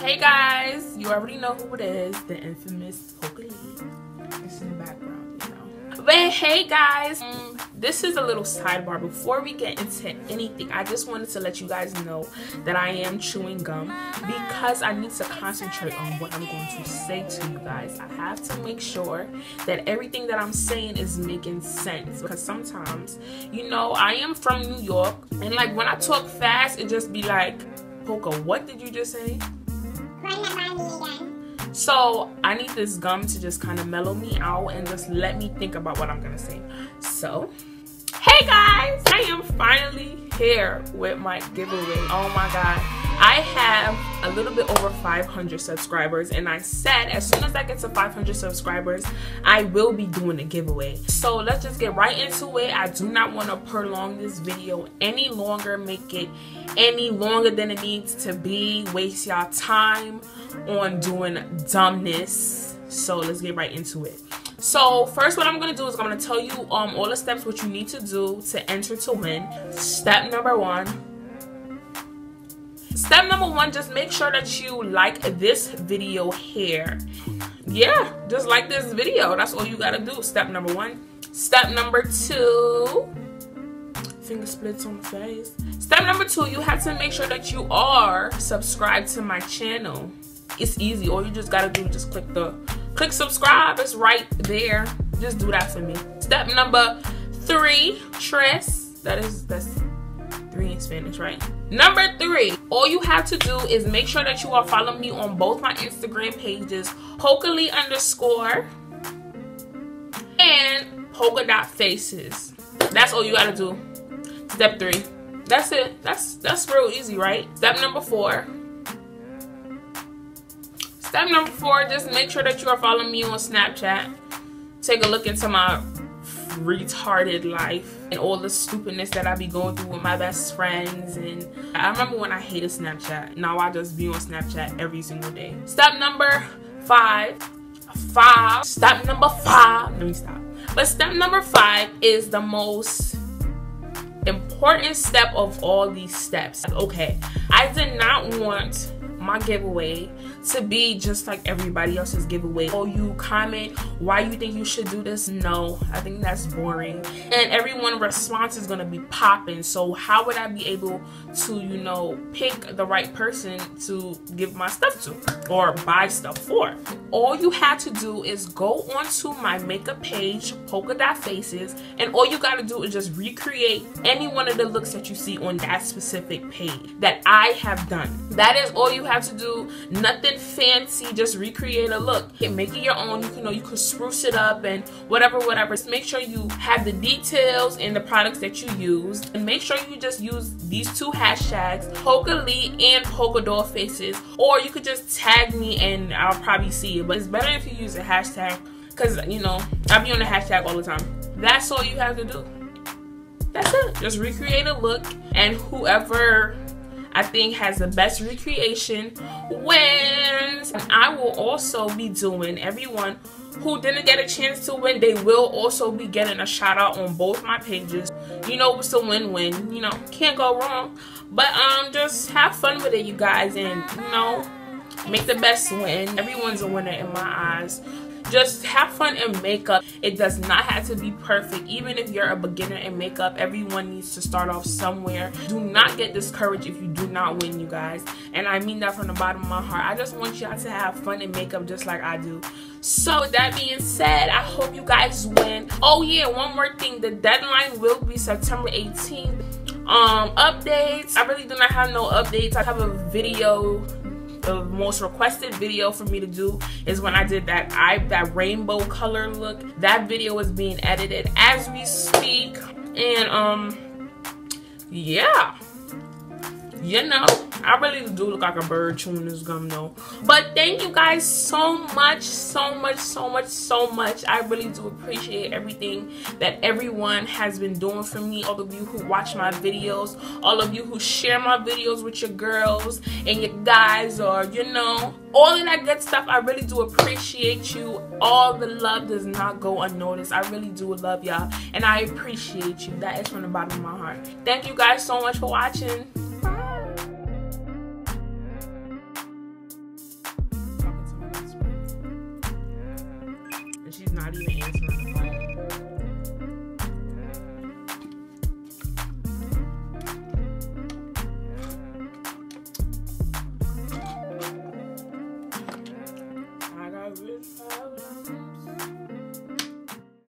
Hey guys, you already know who it is, the infamous Poca It's in the background, you know. But hey guys, um, this is a little sidebar. Before we get into anything, I just wanted to let you guys know that I am chewing gum because I need to concentrate on what I'm going to say to you guys. I have to make sure that everything that I'm saying is making sense because sometimes, you know, I am from New York and like when I talk fast, it just be like, Poca, what did you just say? So I need this gum to just kind of mellow me out and just let me think about what I'm gonna say. So, hey guys, I am finally here with my giveaway. Oh my god. I have a little bit over 500 subscribers and I said as soon as I get to 500 subscribers, I will be doing a giveaway. So let's just get right into it. I do not want to prolong this video any longer, make it any longer than it needs to be, waste y'all time on doing dumbness. So let's get right into it. So first what I'm going to do is I'm going to tell you um, all the steps what you need to do to enter to win. Step number one. Step number one, just make sure that you like this video here. Yeah, just like this video. That's all you got to do. Step number one. Step number two finger splits on the face. Step number two, you have to make sure that you are subscribed to my channel. It's easy. All you just gotta do just click the click subscribe. It's right there. Just do that for me. Step number three, tres. That is that's three in Spanish, right? Number three, all you have to do is make sure that you are following me on both my Instagram pages, PocaLee underscore and Poca dot faces. That's all you gotta do. Step three. That's it. That's that's real easy, right? Step number four. Step number four, just make sure that you are following me on Snapchat. Take a look into my retarded life and all the stupidness that I be going through with my best friends and I remember when I hated Snapchat. Now I just be on Snapchat every single day. Step number five. Five. Step number five. Let me stop. But step number five is the most important step of all these steps. Okay, I did not want my giveaway to be just like everybody else's giveaway. Oh, you comment why you think you should do this? No, I think that's boring. And everyone response is gonna be popping. So how would I be able to, you know, pick the right person to give my stuff to or buy stuff for? All you have to do is go onto my makeup page, Poca Dot Faces, and all you gotta do is just recreate any one of the looks that you see on that specific page that I have done. That is all you have to do. Nothing fancy, just recreate a look. Make it your own. You can know you could spruce it up and whatever, whatever. Just make sure you have the details and the products that you use. And make sure you just use these two hashtags, Poca Lee and Poca Doll Faces. Or you could just tag me and I'll probably see it. But it's better if you use a hashtag because, you know, I be on the hashtag all the time. That's all you have to do. That's it. Just recreate a look and whoever I think has the best recreation wins. And I will also be doing everyone who didn't get a chance to win, they will also be getting a shout out on both my pages. You know, it's a win-win. You know, can't go wrong. But um, just have fun with it, you guys, and you know, make the best win. Everyone's a winner in my eyes just have fun in makeup it does not have to be perfect even if you're a beginner in makeup everyone needs to start off somewhere do not get discouraged if you not win you guys. And i mean that from the bottom of my heart. I just want y'all to have fun in makeup just like i do. So that being said i hope you guys win. Oh yeah one more thing. The deadline will be september 18th um updates. I really do not have no updates. I have a video the most requested video for me to do is when I did that I that rainbow color look. That video is being edited as we speak. And um yeah. You know, I really do look like a bird chewing this gum though. But thank you guys so much, so much, so much, so much. I really do appreciate everything that everyone has been doing for me. All of you who watch my videos, all of you who share my videos with your girls and your guys or, you know, all of that good stuff. I really do appreciate you. All the love does not go unnoticed. I really do love y'all and I appreciate you. That is from the bottom of my heart. Thank you guys so much for watching. Not even answering.